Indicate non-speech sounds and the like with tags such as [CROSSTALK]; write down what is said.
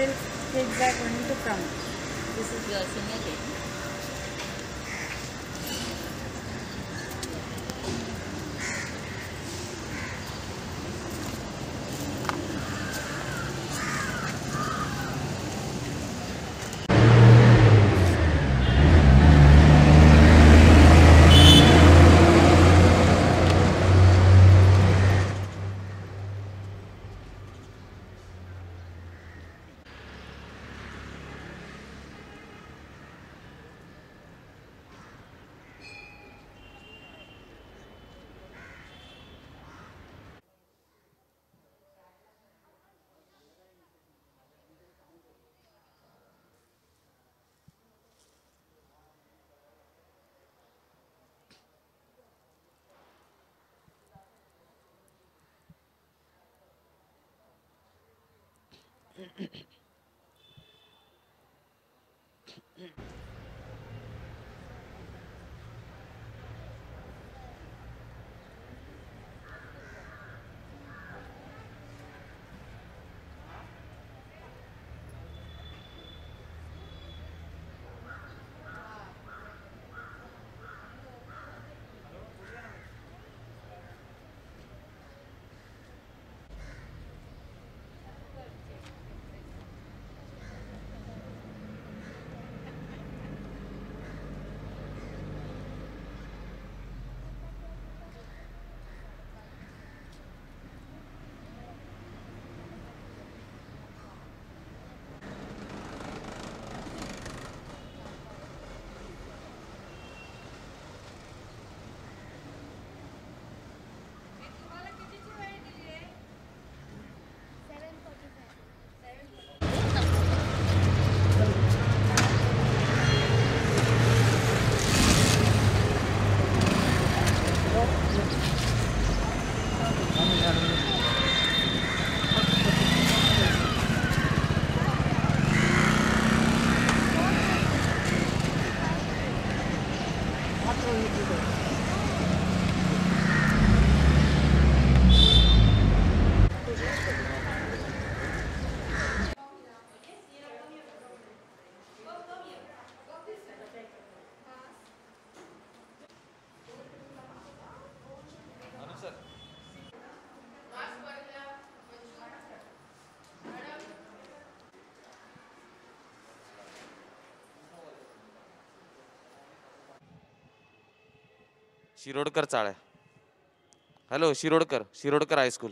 still takes back only to come. This is your senior cake. Mm-hmm. [LAUGHS] Shirodkar चाळ आहे. Hello Shirodkar Shirodkar high school